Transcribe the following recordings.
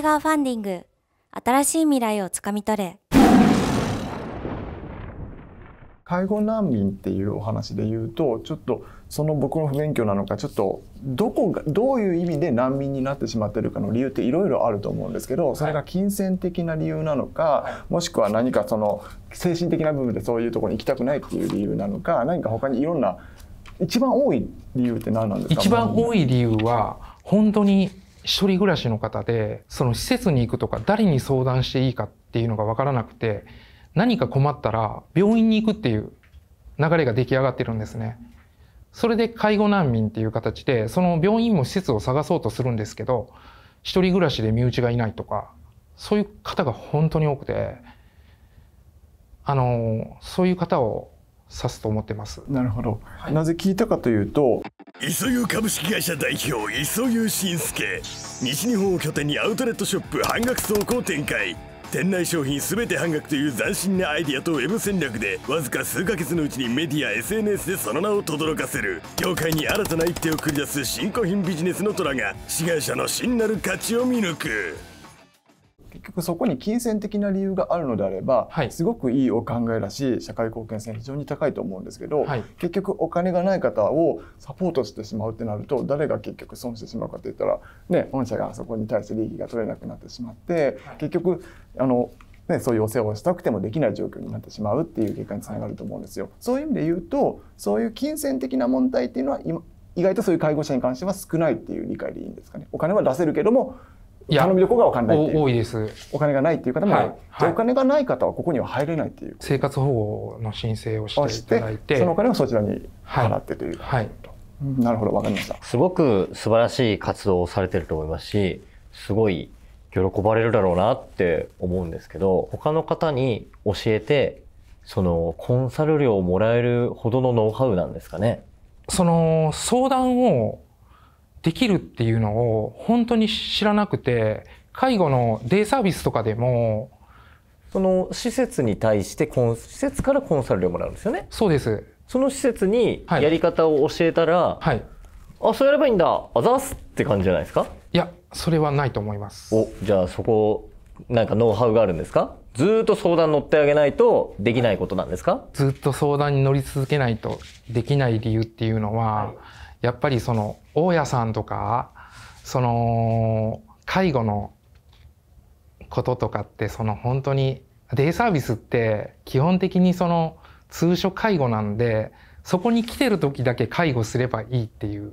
イガーファンディング。新しい未来をつかみ取れ。介護難民っていうお話で言うとちょっとその僕の不勉強なのかちょっとどこがどういう意味で難民になってしまってるかの理由っていろいろあると思うんですけどそれが金銭的な理由なのかもしくは何かその精神的な部分でそういうところに行きたくないっていう理由なのか何か他にいろんな一番多い理由って何なんですか？一番多い理由は本当に一人暮らしの方でその施設に行くとか誰に相談していいかっていうのが分からなくて何か困ったら病院に行くっていう流れが出来上がってるんですね。それで介護難民っていう形でその病院も施設を探そうとするんですけど一人暮らしで身内がいないとかそういう方が本当に多くてあのそういう方を指すと思ってます。なるほど、はい、なぜ聞いたかというと磯湯株式会社代表磯湯慎介。西日本を拠点にアウトレットショップ半額倉庫を展開。店内商品全て半額という斬新なアイディアとウェブ戦略でわずか数ヶ月のうちにメディア SNS でその名を轟かせる。業界に新たな一手を繰り出す新古品ビジネスの虎が志願者の真なる価値を見抜く。結局そこに金銭的な理由があるのであれば、はい、すごくいいお考えだし社会貢献性非常に高いと思うんですけど、はい、結局お金がない方をサポートしてしまうってなると誰が結局損してしまうかって言ったら、ね、御社がそこに対して利益が取れなくなってしまって、はい、結局あのね、そういうお世話をしたくてもできない状況になってしまうっていう結果につながると思うんですよ。そういう意味で言うとそういう金銭的な問題っていうのは今意外とそういう介護者に関しては少ないっていう理解でいいんですかね。お金は出せるけども頼みどころが分かんない多いです。お金がないっていう方も、はいはい、お金がない方はここには入れないっていう。生活保護の申請をしていただいて。そのお金をそちらに払ってという、はい、なるほど分かりました。すごく素晴らしい活動をされてると思いますしすごい喜ばれるだろうなって思うんですけど他の方に教えてそのコンサル料をもらえるほどのノウハウなんですかね？その相談をできるっていうのを本当に知らなくて介護のデイサービスとかでもその施設に対して施設からコンサル料もらうんですよね？そうです。その施設にやり方を教えたら、はい、あそうやればいいんだあざすって感じじゃないですか？いやそれはないと思います。おじゃあそこなんかノウハウがあるんですか？ずっと相談乗ってあげないとできないことなんですか？ずっと相談に乗り続けないとできない理由っていうのは、はいやっぱりその大家さんとかその介護のこととかってその本当にデイサービスって基本的にその通所介護なんでそこに来てる時だけ介護すればいいっていう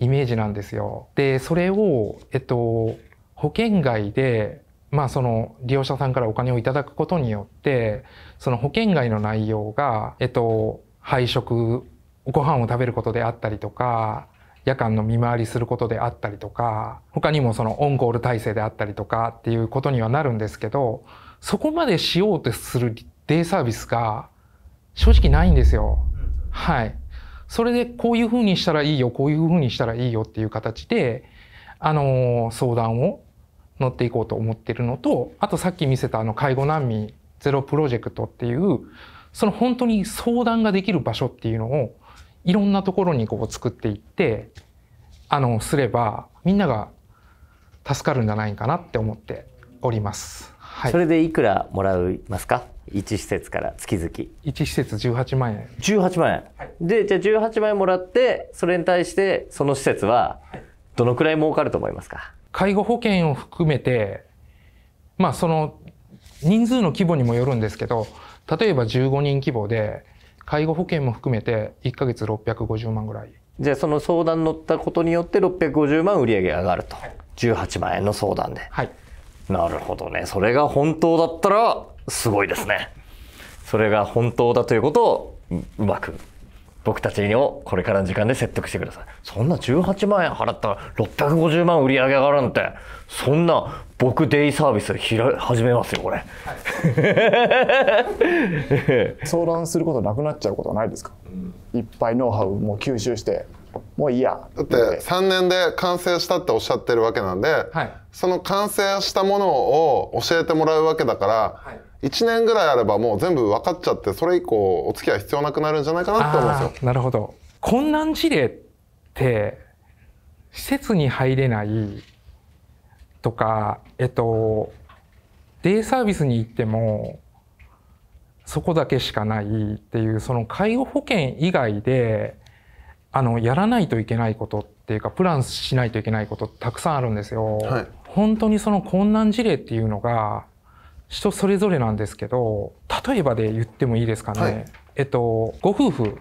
イメージなんですよ。でそれをえっと保険外でまあその利用者さんからお金をいただくことによってその保険外の内容がえっと配食ご飯を食べることであったりとか夜間の見回りすることであったりとか他にもそのオンコール体制であったりとかっていうことにはなるんですけどそこまでしようとするデイサービスが正直ないんですよ。はい。それでこういうふうにしたらいいよこういうふうにしたらいいよっていう形であの相談を乗っていこうと思ってるのとあとさっき見せたあの介護難民ゼロプロジェクトっていうその本当に相談ができる場所っていうのをいろんなところにこう作っていってあのすればみんなが助かるんじゃないかなって思っております。はい、それでいくらもらいますか？一施設から月々。一施設18万円。18万円、はい、でじゃあ18万円もらってそれに対してその施設はどのくらい儲かると思いますか？介護保険を含めてまあその人数の規模にもよるんですけど例えば15人規模で介護保険も含めて1か月650万ぐらい。じゃあその相談乗ったことによって650万売り上げ上がると、はい、18万円の相談で。はい。なるほどね。それが本当だったらすごいですね。それが本当だということをうまく僕たちをこれからの時間で説得してください。そんな18万円払ったら650万売り上げ上がるなんて。そんな僕デイサービスひら始めますよこれ、はい、相談することなくなっちゃうことはないですか、うん、いっぱいノウハウも吸収してもういいや。だって3年で完成したっておっしゃってるわけなんで、はい、その完成したものを教えてもらうわけだから、はい1年ぐらいあればもう全部分かっちゃってそれ以降お付き合い必要なくなるんじゃないかなって思うんですよ。なるほど困難事例って施設に入れないとか、えっと、デイサービスに行ってもそこだけしかないっていうその介護保険以外であのやらないといけないことっていうかプランしないといけないことたくさんあるんですよ。はい、本当にその困難事例っていうのが人それぞれなんですけど例えばで言ってもいいですかね。はい、えっとご夫婦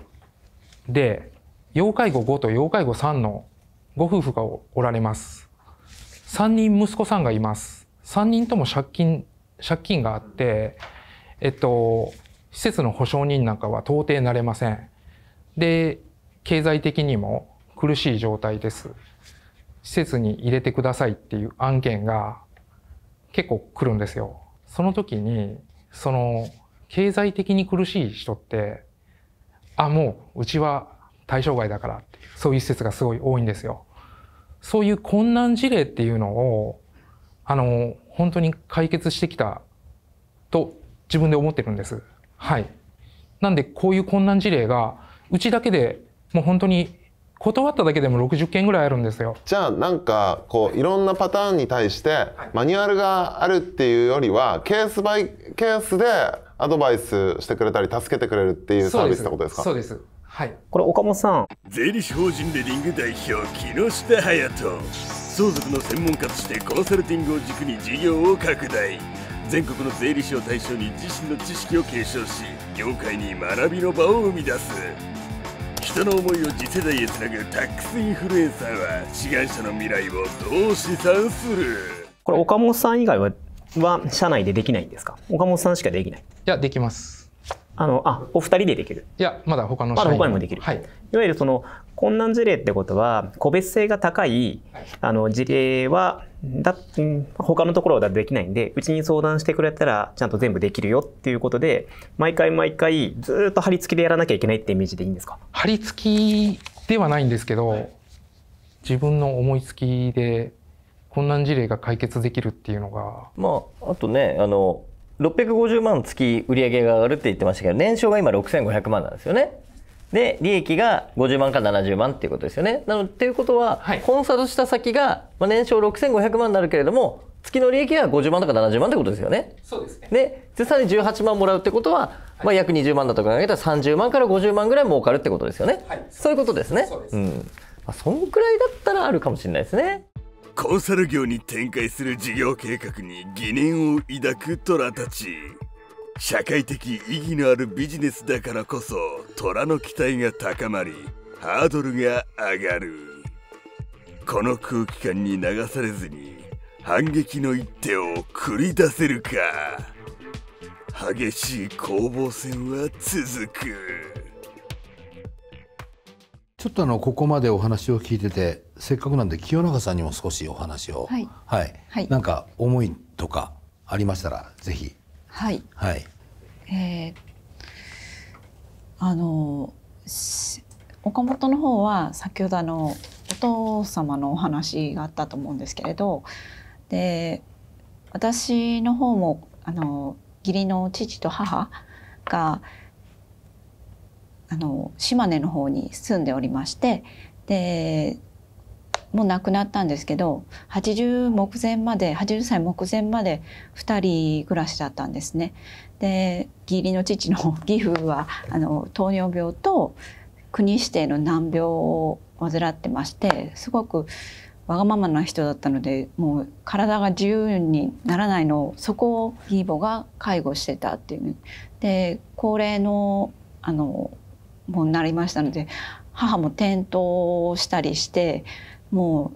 で要介護5と要介護3のご夫婦がおられます。3人息子さんがいます。3人とも借金借金があって、えっと、施設の保証人なんかは到底なれません。で、経済的にも苦しい状態です。施設に入れてくださいっていう案件が結構来るんですよ。その時に、その、経済的に苦しい人って、あ、もう、うちは対象外だからっていう、そういう施設がすごい多いんですよ。そういう困難事例っていうのを、あの、本当に解決してきたと自分で思ってるんです。はい。なんでこういう困難事例がうちだけでもう本当に断っただけでも60件ぐらいあるんですよ。じゃあなんかこういろんなパターンに対してマニュアルがあるっていうよりはケースバイケースでアドバイスしてくれたり助けてくれるっていうサービスってことですか？そうです。はい。これ岡本さん。税理士法人レディング代表木下隼人。相続の専門家としてコンサルティングを軸に事業を拡大。全国の税理士を対象に自身の知識を継承し業界に学びの場を生み出す人の思いを次世代へつなぐタックスインフルエンサーは志願者の未来をどう試算する？これ岡本さん以外はは社内でできないんですか？岡本さんしかできない。いやできます。あのあお二人でできる？いやまだ他の社員まだ他にもできる、はい、いわゆるその困難事例ってことは個別性が高い。あの事例はだ他のところだとできないんでうちに相談してくれたらちゃんと全部できるよっていうことで毎回毎回ずっと貼り付きでやらなきゃいけないってイメージでいいんですか？貼り付きではないんですけど、はい、自分の思いつきで困難事例が解決できるっていうのが。まああとねあの650万月売上が上がるって言ってましたけど年商が今6500万なんですよねで利益が50万から70万っていうことですよね。なのっていうことは、はい、コンサルした先が、まあ、年商6500万になるけれども月の利益が50万とか70万ってことですよね。そうですね。で、実際に18万もらうってことは、はい、まあ約20万だとかげたら30万から50万ぐらい儲かるってことですよね。はい、そういうことですね。そうです。うん。まあ、そんくらいだったらあるかもしれないですね。コンサル業に展開する事業計画に疑念を抱く虎たち。社会的意義のあるビジネスだからこそ虎の期待が高まりハードルが上がる。この空気感に流されずに反撃の一手を繰り出せるか。激しい攻防戦は続く。ちょっとあのここまでお話を聞いててせっかくなんで清永さんにも少しお話を。はい、はい、はい、なんか思いとかありましたらぜひはい。はい。えー、あの岡本の方は先ほどあのお父様のお話があったと思うんですけれどで私の方もあの義理の父と母があの島根の方に住んでおりましてでもう亡くなったんですけど80目前まで80歳目前まで2人暮らしだったんですね。で義理の父の 義父はあの糖尿病と国指定の難病を患ってましてすごくわがままな人だったのでもう体が自由にならないのをそこを義母が介護してたっていう、で高齢のあのもうなりましたので母も転倒したりしても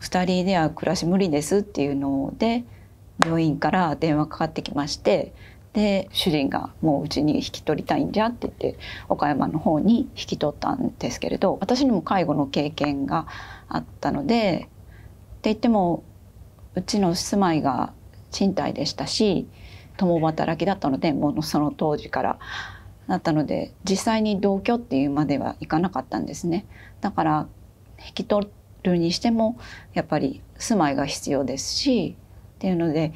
う2人では暮らし無理ですっていうので病院から電話かかってきましてで主人がもううちに引き取りたいんじゃって言って岡山の方に引き取ったんですけれど私にも介護の経験があったのでって言ってもうちの住まいが賃貸でしたし共働きだったのでもうその当時からだったので実際に同居っていうまではいかなかったんですね。だから引き取るにしてもやっぱり住まいが必要ですしっていうので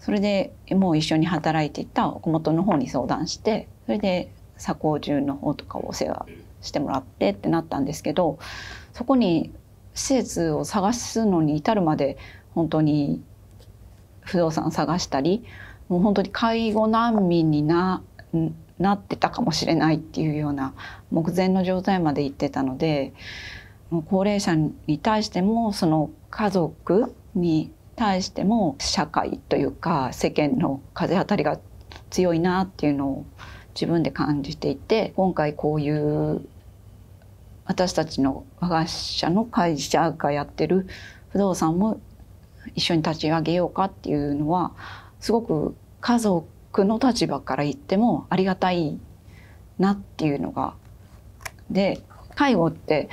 それでもう一緒に働いていた岡本の方に相談してそれで左高中の方とかをお世話してもらってってなったんですけどそこに施設を探すのに至るまで本当に不動産探したりもう本当に介護難民にななってたかもしれないっていうような目前の状態まで行ってたので高齢者に対してもその家族に対しても社会というか世間の風当たりが強いなっていうのを自分で感じていて今回こういう私たちの我が社の会社がやってる不動産も一緒に立ち上げようかっていうのはすごく家族の立場から言ってもありがたいなっていうのが。で介護って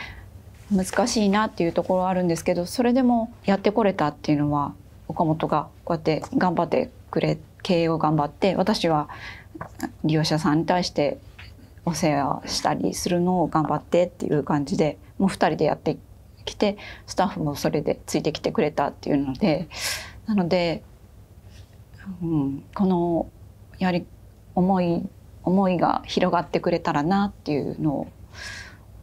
難しいなっていうところはあるんですけどそれでもやってこれたっていうのは岡本がこうやって頑張ってくれ経営を頑張って私は利用者さんに対してお世話したりするのを頑張ってっていう感じでもう2人でやってきてスタッフもそれでついてきてくれたっていうのでなので、うん、このやはり思い思いが広がってくれたらなっていうのを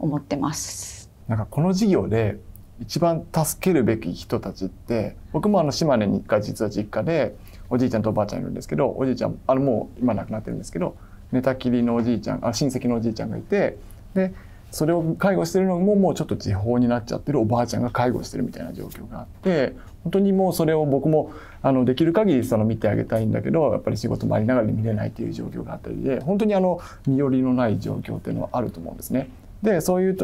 思ってます。なんかこの事業で一番助けるべき人たちって僕もあの島根に一回実は実家でおじいちゃんとおばあちゃんいるんですけどおじいちゃんあのもう今亡くなってるんですけど寝たきりのおじいちゃんあ親戚のおじいちゃんがいてでそれを介護してるのももうちょっと時報になっちゃってるおばあちゃんが介護してるみたいな状況があって本当にもうそれを僕もあのできる限りその見てあげたいんだけどやっぱり仕事もありながら見れないっていう状況があったりで本当にあの身寄りのない状況っていうのはあると思うんですね。でそういう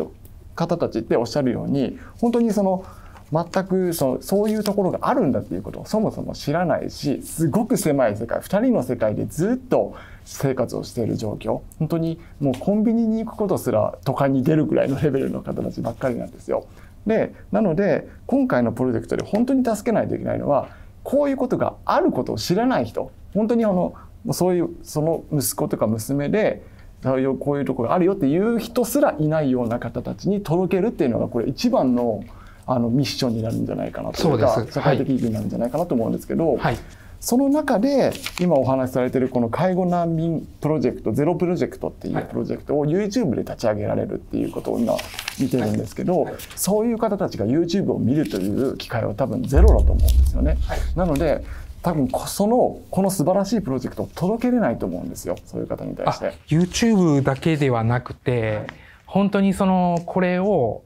方たちっておっしゃるように本当にその全くそのそういうところがあるんだっていうことをそもそも知らないしすごく狭い世界2人の世界でずっと生活をしている状況本当にもうコンビニに行くことすら都会に出るぐらいのレベルの方たちばっかりなんですよ。でなので今回のプロジェクトで本当に助けないといけないのはこういうことがあることを知らない人本当にあのそういうその息子とか娘でこういうところがあるよっていう人すらいないような方たちに届けるっていうのがこれ一番のあのミッションになるんじゃないかなというか社会的意義になるんじゃないかなと思うんですけど、はい、その中で今お話しされてるこの介護難民プロジェクトゼロプロジェクトっていうプロジェクトを YouTube で立ち上げられるっていうことを今見てるんですけど、はい、そういう方たちが YouTube を見るという機会は多分ゼロだと思うんですよね。はい、なので多分そのこの素晴らしいプロジェクトを届けれないと思うんですよそういう方に対して。YouTube だけではなくて本当にそのこれを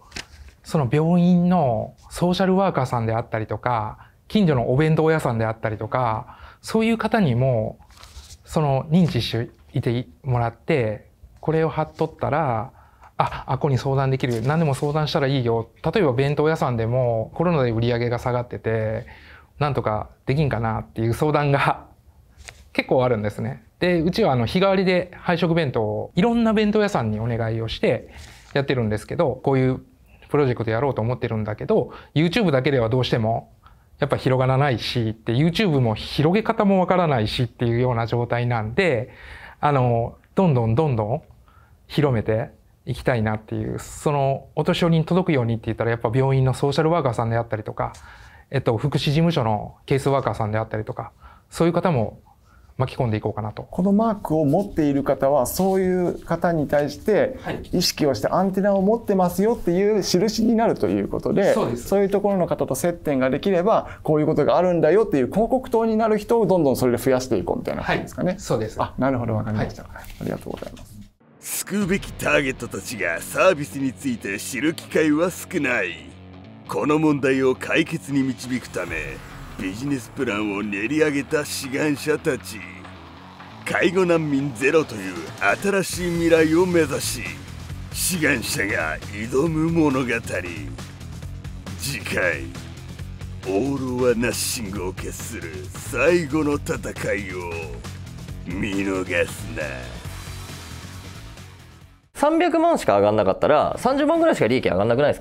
その病院のソーシャルワーカーさんであったりとか、近所のお弁当屋さんであったりとか、そういう方にも、その認知していてもらって、これを貼っとったら、あ、あこに相談できる。何でも相談したらいいよ。例えば弁当屋さんでもコロナで売り上げが下がってて、なんとかできんかなっていう相談が 結構あるんですね。で、うちはあの日替わりで配食弁当をいろんな弁当屋さんにお願いをしてやってるんですけど、こういうプロジェクトやろうと思ってるんだけど、YouTube だけではどうしてもやっぱ広がらないし、って YouTube も広げ方もわからないしっていうような状態なんで、あの、どんどんどんどん広めていきたいなっていう、そのお年寄りに届くようにって言ったらやっぱ病院のソーシャルワーカーさんであったりとか、えっと、福祉事務所のケースワーカーさんであったりとか、そういう方も巻き込んでいこうかなと。このマークを持っている方はそういう方に対して意識をしてアンテナを持ってますよっていう印になるということでそういうところの方と接点ができればこういうことがあるんだよっていう広告塔になる人をどんどんそれで増やしていこうみたいな感じですかね。はい、そうです。あなるほどわかりました、はい、ありがとうございます。救うべきターゲットたちがサービスについて知る機会は少ないこの問題を解決に導くためビジネスプランを練り上げた志願者たち。介護難民ゼロという新しい未来を目指し志願者が挑む物語。次回オール・はナッシングを決する最後の戦いを見逃すな。300万しか上がんなかったら30万ぐらいしか利益上がんなくないですか？